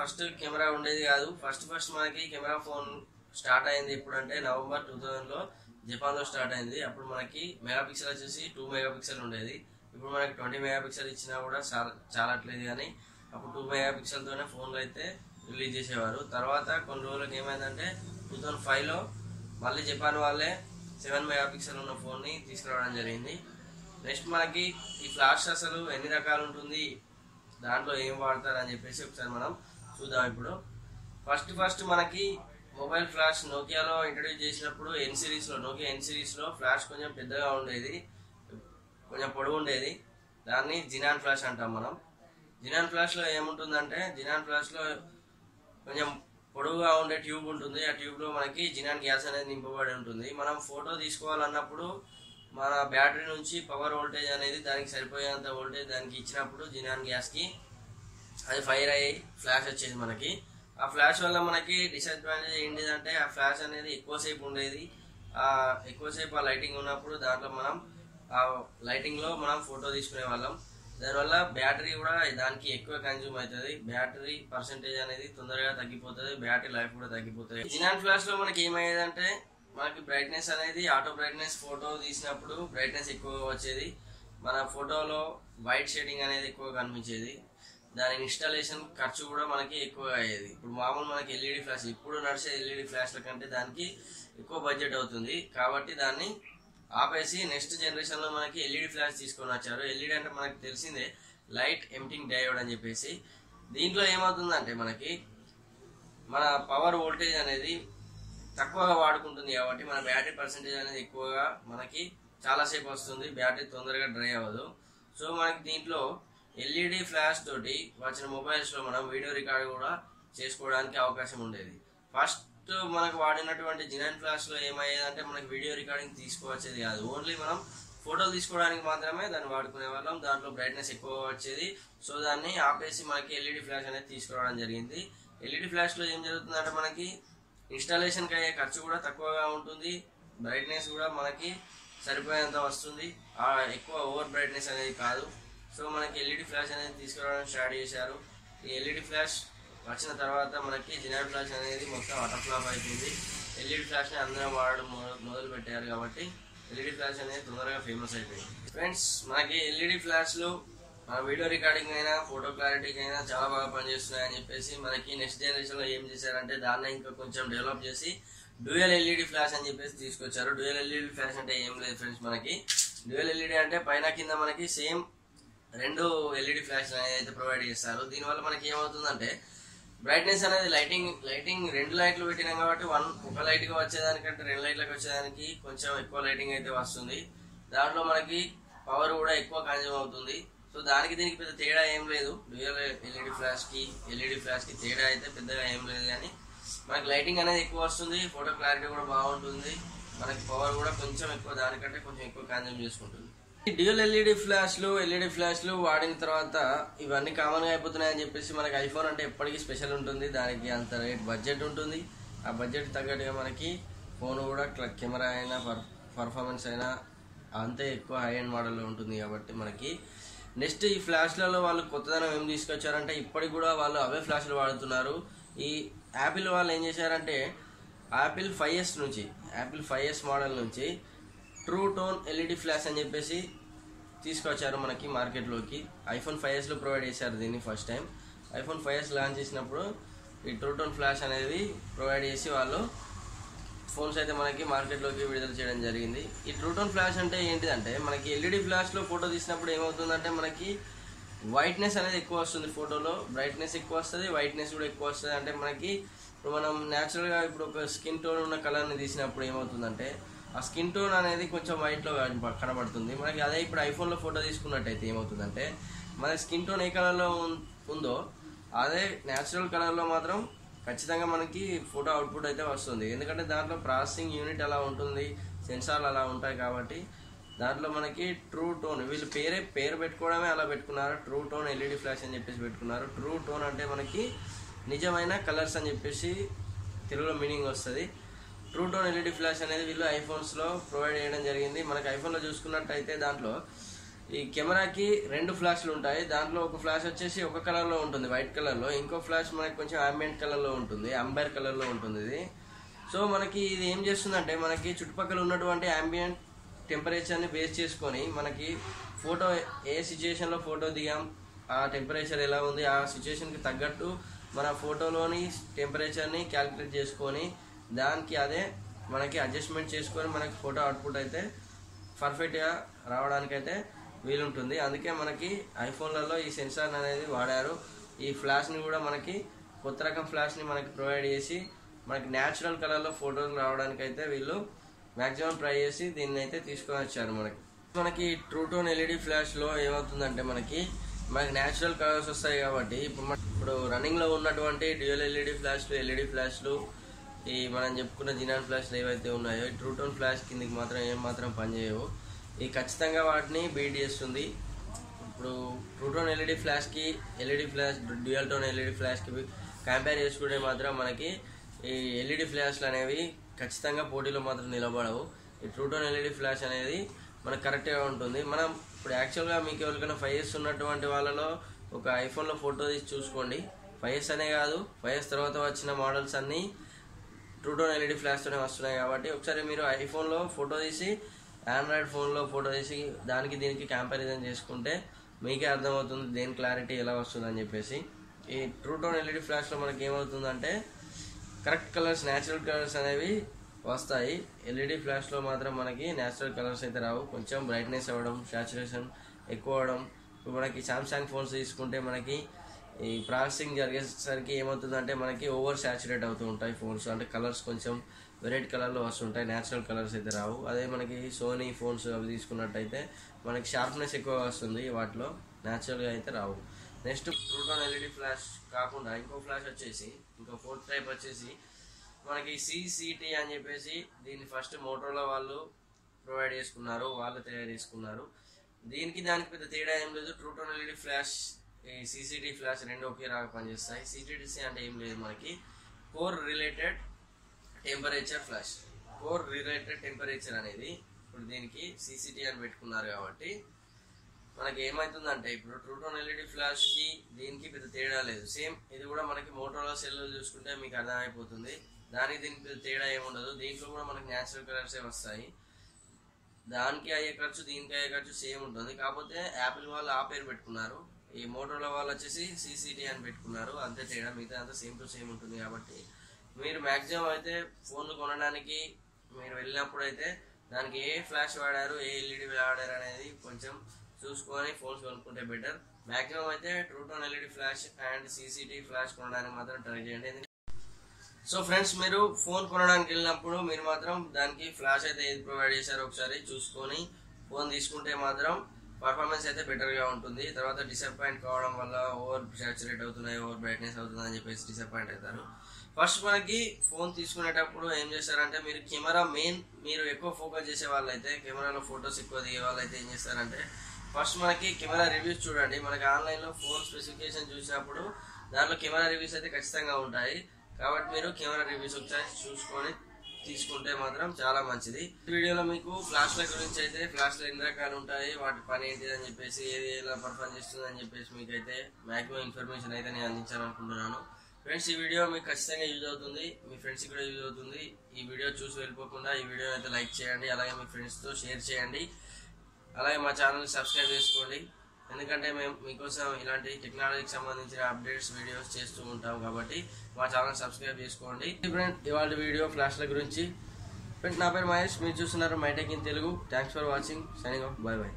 First camera ఉండేది కాదు. First first మనకి కెమెరా ఫోన్ స్టార్ట్ అయింది ఎప్పుడంటే నవంబర్ టూ థౌజండ్లో జపాన్లో స్టార్ట్ అయింది. అప్పుడు మనకి మెగా పిక్సెల్ వచ్చేసి టూ మెగా పిక్సెల్ ఉండేది. ఇప్పుడు మనకి ట్వంటీ మెగా పిక్సెల్ ఇచ్చినా కూడా చాలా చాలట్లేదు కానీ అప్పుడు టూ మెగా పిక్సెల్తోనే ఫోన్లు అయితే రిలీజ్ చేసేవారు. తర్వాత కొన్ని రోజులకు ఏమైందంటే టూ థౌజండ్ ఫైవ్లో మళ్ళీ జపాన్ వాళ్ళే సెవెన్ మెగా పిక్సెల్ ఉన్న ఫోన్ని తీసుకురావడం జరిగింది. నెక్స్ట్ మనకి ఈ ఫ్లాష్ అసలు ఎన్ని రకాలు ఉంటుంది? దాంట్లో ఏం వాడతారు అని చెప్పేసి ఒకసారి మనం చూద్దాం ఇప్పుడు. ఫస్ట్ ఫస్ట్ మనకి మొబైల్ ఫ్లాష్ నోకియాలో ఇంట్రడ్యూస్ చేసినప్పుడు ఎన్ సిరీస్లో నోకియా ఎన్ సిరీస్లో ఫ్లాష్ కొంచెం పెద్దగా ఉండేది. కొంచెం పొడవు ఉండేది. దాన్ని జినాన్ ఫ్లాష్ అంటాం మనం. జినాన్ ఫ్లాష్లో ఏముంటుందంటే జినాన్ ఫ్లాష్లో కొంచెం పొడవుగా ఉండే ట్యూబ్ ఉంటుంది. ఆ ట్యూబ్లో మనకి జినాన్ గ్యాస్ అనేది నింపబడి ఉంటుంది. మనం ఫోటో తీసుకోవాలన్నప్పుడు మన బ్యాటరీ నుంచి పవర్ వోల్టేజ్ అనేది దానికి సరిపోయేంత వోల్టేజ్ దానికి ఇచ్చినప్పుడు జినాన్ గ్యాస్కి అది ఫైర్ అయ్యి ఫ్లాష్ వచ్చేది మనకి. ఆ ఫ్లాష్ వల్ల మనకి డిసడ్వాంటేజ్ ఏంటిదంటే ఆ ఫ్లాష్ అనేది ఎక్కువసేపు ఉండేది. ఎక్కువసేపు ఆ లైటింగ్ ఉన్నప్పుడు దాంట్లో మనం ఆ లైటింగ్లో మనం ఫోటో తీసుకునే వాళ్ళం. దానివల్ల బ్యాటరీ కూడా దానికి ఎక్కువ కన్జ్యూమ్ అవుతుంది. బ్యాటరీ పర్సంటేజ్ అనేది తొందరగా తగ్గిపోతుంది. బ్యాటరీ లైఫ్ కూడా తగ్గిపోతుంది. జినాన్ ఫ్లాష్లో మనకి ఏమయ్యేదంటే మనకి బ్రైట్నెస్ అనేది ఆటో బ్రైట్నెస్ ఫోటో తీసినప్పుడు బ్రైట్నెస్ ఎక్కువగా వచ్చేది. మన ఫోటోలో వైట్ షేడింగ్ అనేది ఎక్కువ కనిపించేది. దాని ఇన్స్టాలేషన్ ఖర్చు కూడా మనకి ఎక్కువ అయ్యేది. ఇప్పుడు మామూలు మనకి ఎల్ఈడి ఫ్లాష్ ఇప్పుడు నడిచే ఎల్ఈడి ఫ్లాష్ల కంటే దానికి ఎక్కువ బడ్జెట్ అవుతుంది. కాబట్టి దాన్ని ఆపేసి నెక్స్ట్ జనరేషన్లో మనకి ఎల్ఈడి ఫ్లాష్ తీసుకొని వచ్చారు. ఎల్ఈడి అంటే మనకి తెలిసిందే లైట్ ఎంటింగ్ డయోడ్ అని చెప్పేసి. దీంట్లో ఏమవుతుందంటే మనకి మన పవర్ వోల్టేజ్ అనేది తక్కువగా వాడుకుంటుంది కాబట్టి మన బ్యాటరీ పర్సంటేజ్ అనేది ఎక్కువగా మనకి చాలాసేపు వస్తుంది. బ్యాటరీ తొందరగా డ్రై అవ్వదు. సో మనకి దీంట్లో ఎల్ఈడి ఫ్లాష్ తోటి వచ్చిన మొబైల్స్లో మనం వీడియో రికార్డ్ కూడా చేసుకోవడానికి అవకాశం ఉండేది. ఫస్ట్ మనకు వాడినటువంటి జినైన్ ఫ్లాష్లో ఏమయ్యేదంటే మనకి వీడియో రికార్డింగ్ తీసుకువచ్చేది కాదు. ఓన్లీ మనం ఫోటోలు తీసుకోవడానికి మాత్రమే దాన్ని వాడుకునే వాళ్ళం. దాంట్లో బ్రైట్నెస్ ఎక్కువ వచ్చేది. సో దాన్ని ఆపేసి మనకి ఎల్ఈడి ఫ్లాష్ అనేది తీసుకురావడం జరిగింది. ఎల్ఈడి ఫ్లాష్లో ఏం జరుగుతుందంటే మనకి ఇన్స్టాలేషన్కి అయ్యే ఖర్చు కూడా తక్కువగా ఉంటుంది. బ్రైట్నెస్ కూడా మనకి సరిపోయేంత వస్తుంది. ఎక్కువ ఓవర్ బ్రైట్నెస్ అనేది కాదు. సో మనకి ఎల్ఈడి ఫ్లాష్ అనేది తీసుకురావడం స్టార్ట్ చేశారు. ఈ ఎల్ఈడి ఫ్లాష్ వచ్చిన తర్వాత మనకి జినార్ ఫ్లాష్ అనేది మొత్తం అటర్ఫ్లాప్ అయిపోయింది. ఎల్ఈడి ఫ్లాష్ని అందరం వాడడం మొదలు పెట్టారు కాబట్టి ఎల్ఈడి ఫ్లాష్ అనేది తొందరగా ఫేమస్ అయిపోయింది. ఫ్రెండ్స్ మనకి ఎల్ఈడి ఫ్లాష్లు మన వీడియో రికార్డింగ్ అయినా ఫోటో క్లారిటీకి అయినా చాలా బాగా పనిచేస్తున్నాయని చెప్పేసి మనకి నెక్స్ట్ జనరేషన్లో ఏం చేశారంటే దాన్ని ఇంకా కొంచెం డెవలప్ చేసి డ్యూయల్ ఎల్ఈడి ఫ్లాష్ అని చెప్పేసి తీసుకొచ్చారు. డ్యూయల్ ఎల్ఈడి ఫ్లాష్ అంటే ఏం లేదు ఫ్రెండ్స్ మనకి. డ్యూయల్ ఎల్ఈడి అంటే పైన కింద మనకి సేమ్ రెండు ఎల్ఈడి ఫ్లాష్ అనేది అయితే ప్రొవైడ్ చేస్తారు. దీనివల్ల మనకి ఏమవుతుందంటే బ్రైట్నెస్ అనేది లైటింగ్ లైటింగ్ రెండు లైట్లు పెట్టినాం కాబట్టి వన్ ఒక లైట్గా వచ్చేదానికంటే రెండు లైట్లకు వచ్చేదానికి కొంచెం ఎక్కువ లైటింగ్ అయితే వస్తుంది. దాంట్లో మనకి పవర్ కూడా ఎక్కువ కన్జ్యూమ్ అవుతుంది. సో దానికి దీనికి పెద్ద తేడా ఏం లేదు. డ్యూయల్ ఎల్ఈడి ఫ్లాష్కి ఎల్ఈడి ఫ్లాష్కి తేడా అయితే పెద్దగా ఏం లేదు కానీ మనకి లైటింగ్ అనేది ఎక్కువ వస్తుంది. ఫోటో క్లారిటీ కూడా బాగుంటుంది. మనకి పవర్ కూడా కొంచెం ఎక్కువ దానికంటే కొంచెం ఎక్కువ కన్జ్యూమ్ చేసుకుంటుంది. డ్యూల్ ఎల్ఈడి ఫ్లాష్లు ఎల్ఈడి ఫ్లాష్లు వాడిన తర్వాత ఇవన్నీ కామన్గా అయిపోతున్నాయని చెప్పేసి మనకి ఐఫోన్ అంటే ఎప్పటికీ స్పెషల్ ఉంటుంది. దానికి అంత రేట్ బడ్జెట్ ఉంటుంది. ఆ బడ్జెట్ తగ్గట్టుగా మనకి ఫోన్ కూడా క్ల- కెమెరా అయినా పర్ పర్ఫార్మెన్స్ అయినా అంతే ఎక్కువ హై అండ్ మోడల్లో ఉంటుంది కాబట్టి మనకి నెక్స్ట్ ఈ ఫ్లాష్లలో వాళ్ళు కొత్తదనం ఏం తీసుకొచ్చారంటే ఇప్పటికి కూడా వాళ్ళు అవే ఫ్లాష్లు వాడుతున్నారు. ఈ యాపిల్ వాళ్ళు ఏం చేశారంటే యాపిల్ ఫైవ్ ఎస్ నుంచి యాపిల్ ఫైవ్ ఎస్ మోడల్ నుంచి ట్రూ టోన్ ఎల్ఈడి ఫ్లాష్ అని చెప్పేసి తీసుకొచ్చారు మనకి మార్కెట్లోకి. ఐఫోన్ ఫైవ్ ఎస్లో ప్రొవైడ్ చేశారు దీన్ని first time iPhone five S launch చేసినప్పుడు ఈ ట్రూ టోన్ ఫ్లాష్ అనేది ప్రొవైడ్ చేసి వాళ్ళు ఫోన్స్ అయితే మనకి మార్కెట్లోకి విడుదల చేయడం జరిగింది. ఈ ట్రూటోన్ ఫ్లాష్ అంటే ఏంటిదంటే మనకి ఎల్ఈడి ఫ్లాష్లో ఫోటో తీసినప్పుడు ఏమవుతుందంటే మనకి వైట్నెస్ అనేది ఎక్కువ వస్తుంది ఫోటోలో బ్రైట్నెస్ ఎక్కువ వస్తుంది వైట్నెస్ కూడా ఎక్కువ వస్తుంది. అంటే మనకి ఇప్పుడు మనం న్యాచురల్గా ఇప్పుడు ఒక స్కిన్ టోన్ ఉన్న కలర్ని తీసినప్పుడు ఏమవుతుందంటే ఆ స్కిన్ టోన్ అనేది కొంచెం వైట్లో కనబడుతుంది. మనకి అదే ఇప్పుడు ఐఫోన్లో ఫోటో తీసుకున్నట్టయితే ఏమవుతుందంటే మన స్కిన్ టోన్ ఏ కలర్లో ఉం- ఉందో అదే న్యాచురల్ కలర్లో మాత్రం ఖచ్చితంగా మనకి ఫోటో అవుట్పుట్ అయితే వస్తుంది. ఎందుకంటే దాంట్లో ప్రాసెసింగ్ యూనిట్ అలా ఉంటుంది సెన్సార్లు అలా ఉంటాయి కాబట్టి దాంట్లో మనకి ట్రూ టోన్ వీళ్ళు పేరే పేరు పెట్టుకోవడమే అలా పెట్టుకున్నారు. ట్రూ టోన్ ఎల్ఈడి ఫ్లాష్ అని చెప్పేసి పెట్టుకున్నారు. ట్రూ టోన్ అంటే మనకి నిజమైన కలర్స్ అని చెప్పేసి తెలుగులో మీనింగ్ వస్తుంది. ట్రూ టోన్ ఎల్ఈడి ఫ్లాష్ అనేది వీళ్ళు ఐఫోన్స్లో ప్రొవైడ్ చేయడం జరిగింది. మనకి ఐఫోన్లో చూసుకున్నట్టయితే దాంట్లో ఈ కెమెరాకి రెండు ఫ్లాష్లు ఉంటాయి. దాంట్లో ఒక ఫ్లాష్ వచ్చేసి ఒక కలర్లో ఉంటుంది వైట్ కలర్లో ఇంకో ఫ్లాష్ మనకి కొంచెం ఆంబియంట్ కలర్లో ఉంటుంది అంబైర్ కలర్లో ఉంటుంది ఇది. సో మనకి ఇది ఏం చేస్తుందంటే మనకి చుట్టుపక్కల ఉన్నటువంటి అంబియంట్ టెంపరేచర్ని బేస్ చేసుకొని మనకి ఫోటో ఏ సిచ్యుయేషన్లో ఫోటో దిగాం ఆ టెంపరేచర్ ఎలా ఉంది ఆ సిచ్యుయేషన్కి తగ్గట్టు మన ఫోటోలోని టెంపరేచర్ని క్యాలిక్యులేట్ చేసుకొని దానికి అదే మనకి అడ్జస్ట్మెంట్ చేసుకొని మనకి ఫోటో అవుట్పుట్ అయితే పర్ఫెక్ట్గా రావడానికైతే వీలుంటుంది. అందుకే మనకి ఐఫోన్లలో ఈ సెన్సార్ అనేది వాడారు. ఈ ఫ్లాష్ని కూడా మనకి కొత్త రకం ఫ్లాష్ని మనకి ప్రొవైడ్ చేసి మనకి న్యాచురల్ కలర్లో ఫోటోలు రావడానికి అయితే వీళ్ళు మ్యాక్సిమం ట్రై చేసి దీన్ని అయితే తీసుకొని వచ్చారు మనకి. మనకి ట్రూటోన్ ఎల్ఈడి ఫ్లాష్లో ఏమవుతుందంటే మనకి మనకి న్యాచురల్ కలర్స్ వస్తాయి కాబట్టి ఇప్పుడు మన- ఇప్పుడు రన్నింగ్లో ఉన్నటువంటి డ్యూయల్ ఎల్ఈడి ఫ్లాష్లు ఎల్ఈడి ఫ్లాష్లు ఈ మనం చెప్పుకున్న జినాన్ ఫ్లాష్లు ఏవైతే ఉన్నాయో ఈ ట్రూటోన్ ఫ్లాష్ కిందికి మాత్రం ఏం మాత్రం పనిచేయవు ఈ ఖచ్చితంగా వాటిని బీట్ చేస్తుంది. ఇప్పుడు true tone LED ఫ్లాష్కి LED flash dual tone LED ఫ్లాష్కి compare చేసుకుంటే మాత్రం మనకి ఈ ఎల్ఈడి ఫ్లాష్లు అనేవి ఖచ్చితంగా పోటీలో మాత్రం నిలబడవు. ఈ ట్రూటోన్ ఎల్ఈడి ఫ్లాష్ అనేది మనకు కరెక్ట్గా ఉంటుంది. మనం ఇప్పుడు యాక్చువల్గా మీకు ఎవరికైనా ఫైవ్ ఇయర్స్ ఉన్నటువంటి వాళ్ళలో ఒక ఐఫోన్లో ఫోటో తీసి చూసుకోండి. ఫైవ్ ఇయర్స్ అనే కాదు ఫైవ్ ఇయర్స్ తర్వాత వచ్చిన మోడల్స్ అన్నీ ట్రూటోన్ ఎల్ఈడి ఫ్లాష్తోనే వస్తున్నాయి కాబట్టి ఒకసారి మీరు ఐఫోన్లో ఫోటో తీసి ఆండ్రాయిడ్ ఫోన్లో ఫోటో తీసి దానికి దీనికి కంపారిజన్ చేసుకుంటే మీకే అర్థమవుతుంది దేని క్లారిటీ ఎలా వస్తుందని చెప్పేసి. ఈ ట్రూటోన్ ఎల్ఈడి ఫ్లాష్లో మనకి ఏమవుతుందంటే కరెక్ట్ కలర్స్ న్యాచురల్ కలర్స్ అనేవి వస్తాయి. ఎల్ఈడి ఫ్లాష్లో మాత్రం మనకి న్యాచురల్ కలర్స్ అయితే రావు. కొంచెం బ్రైట్నెస్ అవ్వడం సాచురేషన్ ఎక్కువ అవడం ఇప్పుడు మనకి సామ్సంగ్ ఫోన్స్ తీసుకుంటే మనకి ఈ ప్రాసెసింగ్ జరిగేసరికి ఏమవుతుందంటే మనకి ఓవర్ సాచురేట్ అవుతూ ఉంటాయి ఫోన్స్. అంటే కలర్స్ కొంచెం వెరైటీ కలర్లో వస్తుంటాయి. న్యాచురల్ కలర్స్ అయితే రావు. అదే మనకి సోనీ ఫోన్స్ అవి తీసుకున్నట్టయితే మనకి షార్ప్నెస్ ఎక్కువ వస్తుంది వాటిలో. న్యాచురల్గా అయితే రావు. నెక్స్ట్ ప్రోటాన్ ఎల్ఈడి ఫ్లాష్ కాకుండా ఇంకో ఫ్లాష్ వచ్చేసి ఇంకో ఫోర్త్ టైప్ వచ్చేసి మనకి సిసిటి అని చెప్పేసి దీన్ని ఫస్ట్ మోటోలో వాళ్ళు ప్రొవైడ్ చేసుకున్నారు. వాళ్ళు తయారు చేసుకున్నారు. దీనికి దానికి పెద్ద తేడా ఏం లేదు. ట్రూటోన్ ఎల్ఈడి ఫ్లాష్ ఈ సీసీటీ ఫ్లాష్ రెండు ఒకే రాగా పనిచేస్తాయి సిటిడిసి అంటే ఏం లేదు మనకి. Core related temperature flash core related temperature అనేది ఇప్పుడు దీనికి సిసిటి అని పెట్టుకున్నారు కాబట్టి మనకి ఏమవుతుందంటే ఇప్పుడు ట్రూటోన్ ఎల్ఈడి ఫ్లాష్కి దీనికి పెద్ద తేడా లేదు. సేమ్ ఇది కూడా మనకి మోటోలో సెల్ చూసుకుంటే మీకు అర్థమైపోతుంది. దానికి దీనికి పెద్ద తేడా ఏముండదు దీంట్లో కూడా మనకి న్యాచురల్ కలర్సే వస్తాయి. దానికి అయ్యే ఖర్చు దీనికి అయ్యే ఖర్చు సేమ్ ఉంటుంది. కాకపోతే యాపిల్ వాళ్ళు ఆ పేరు పెట్టుకున్నారు. ఈ మోటోలో వాళ్ళు వచ్చేసి సిసిటి అని పెట్టుకున్నారు. అంతే తేడా మిగతా అంతా సేమ్ టు సేమ్ ఉంటుంది కాబట్టి. మీరు మ్యాక్సిమం అయితే ఫోన్లు కొనడానికి మీరు వెళ్ళినప్పుడు అయితే దానికి ఏ ఫ్లాష్ వాడారు ఏ ఎల్ఈడి వాడారు అనేది కొంచెం చూసుకొని ఫోన్స్ కొనుక్కుంటే బెటర్ మ్యాక్సిమం అయితే true tone LED flash and CCT flash కొనడానికి మాత్రం ట్రై చేయండి. సో ఫ్రెండ్స్ మీరు ఫోన్ కొనడానికి వెళ్ళినప్పుడు మీరు మాత్రం దానికి ఫ్లాష్ అయితే ఏది ప్రొవైడ్ చేశారో ఒకసారి చూసుకొని ఫోన్ తీసుకుంటే మాత్రం పర్ఫార్మెన్స్ అయితే బెటర్గా ఉంటుంది. తర్వాత డిసప్పాయింట్ కావడం వల్ల ఓవర్ సాచురేట్ అవుతున్నాయి ఓవర్ బ్రైట్నెస్ అవుతుంది అని చెప్పేసి డిసప్పాయింట్ అవుతారు. ఫస్ట్ మనకి ఫోన్ తీసుకునేటప్పుడు ఏం చేస్తారంటే మీరు కెమెరా మెయిన్ మీరు ఎక్కువ ఫోకస్ చేసే వాళ్ళైతే కెమెరాలో ఫొటోస్ ఎక్కువ దిగే వాళ్ళైతే ఏం చేస్తారంటే ఫస్ట్ మనకి కెమెరా రివ్యూస్ చూడండి. మనకి ఆన్లైన్లో ఫోన్ స్పెసిఫికేషన్ చూసినప్పుడు దాంట్లో కెమెరా రివ్యూస్ అయితే ఖచ్చితంగా ఉంటాయి. కాబట్టి మీరు కెమెరా రివ్యూస్ ఒకసారి చూసుకొని తీసుకుంటే మాత్రం చాలా మంచిది. వీడియోలో మీకు ఫ్లాష్ల గురించి అయితే ఫ్లాష్లు ఎన్ని రకాలు ఉంటాయి వాటి పని ఏంటి అని చెప్పేసి ఏది ఎలా పర్ఫామ్ చేస్తుంది అని చెప్పేసి మీకు అయితే మాక్సిమం ఇన్ఫర్మేషన్ అయితే నేను అందించాలనుకుంటున్నాను. ఫ్రెండ్స్ ఈ వీడియో మీకు ఖచ్చితంగా యూజ్ అవుతుంది. మీ ఫ్రెండ్స్ కూడా యూజ్ అవుతుంది. ఈ వీడియో చూసి వెళ్ళిపోకుండా ఈ వీడియో అయితే లైక్ చేయండి అలాగే మీ ఫ్రెండ్స్తో షేర్ చేయండి. అలాగే మా ఛానల్ సబ్స్క్రైబ్ చేసుకోండి. ఎందుకంటే మేము మీకోసం ఇలాంటి టెక్నాలజీకి సంబంధించిన అప్డేట్స్ వీడియోస్ చేస్తూ ఉంటాం కాబట్టి మా ఛానల్ సబ్స్క్రైబ్ చేసుకోండి. ఫ్రెండ్ ఇవాళ వీడియో ఫ్లాష్ల గురించి. ఫ్రెండ్ నా పేరు మహేష్. మీరు చూస్తున్నారు MyTech in Telugu thanks for watching signing off bye bye